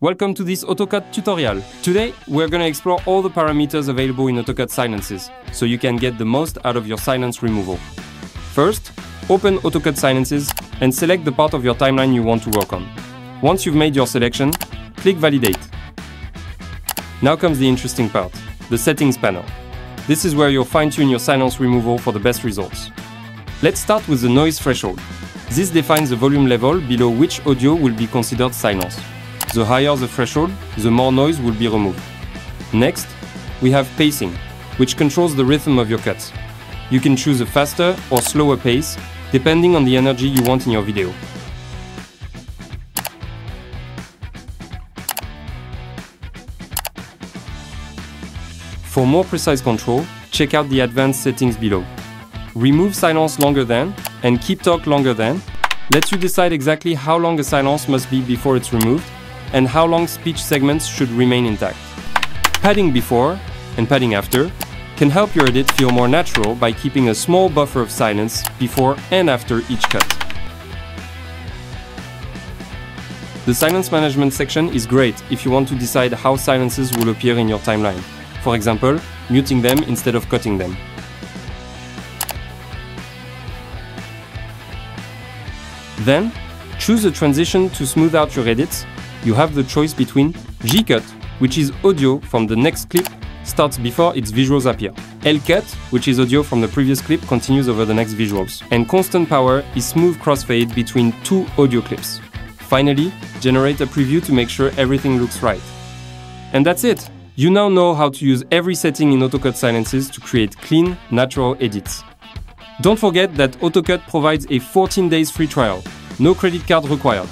Welcome to this AutoCut tutorial. Today, we're going to explore all the parameters available in AutoCut Silences, so you can get the most out of your silence removal. First, open AutoCut Silences and select the part of your timeline you want to work on. Once you've made your selection, click Validate. Now comes the interesting part, the Settings panel. This is where you'll fine-tune your silence removal for the best results. Let's start with the noise threshold. This defines the volume level below which audio will be considered silence. The higher the threshold, the more noise will be removed. Next, we have pacing, which controls the rhythm of your cuts. You can choose a faster or slower pace, depending on the energy you want in your video. For more precise control, check out the advanced settings below. Remove silence longer than and keep talk longer than lets you decide exactly how long a silence must be before it's removed and how long speech segments should remain intact. Padding before and padding after can help your edit feel more natural by keeping a small buffer of silence before and after each cut. The silence management section is great if you want to decide how silences will appear in your timeline. For example, muting them instead of cutting them. Then, choose a transition to smooth out your edits. You have the choice between J-Cut, which is audio from the next clip, starts before its visuals appear. L-Cut, which is audio from the previous clip, continues over the next visuals. And Constant Power is smooth crossfade between two audio clips. Finally, generate a preview to make sure everything looks right. And that's it! You now know how to use every setting in AutoCut Silences to create clean, natural edits. Don't forget that AutoCut provides a 14 days free trial. No credit card required.